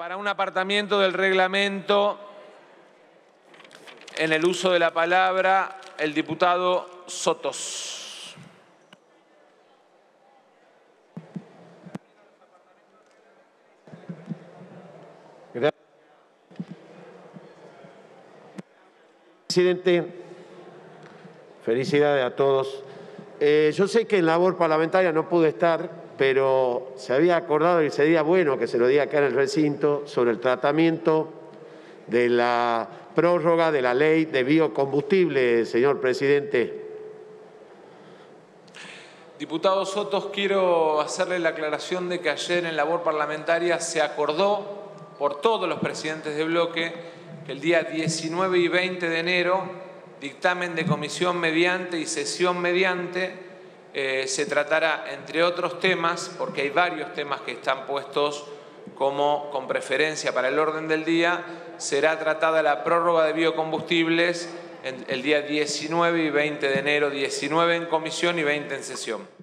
Para un apartamiento del reglamento, en el uso de la palabra, el diputado Sotos. Presidente, felicidades a todos. Eh, yo sé que en labor parlamentaria no pude estar, pero se había acordado y sería bueno que se lo diga acá en el recinto sobre el tratamiento de la prórroga de la ley de biocombustible, señor presidente. Diputado Sotos, quiero hacerle la aclaración de que ayer en labor parlamentaria se acordó por todos los presidentes de bloque que el día 19 y 20 de enero, dictamen de comisión mediante y sesión mediante, eh, se tratará, entre otros temas, porque hay varios temas que están puestos como con preferencia para el orden del día, será tratada la prórroga de biocombustibles el día 19 y 20 de enero, 19 en comisión y 20 en sesión.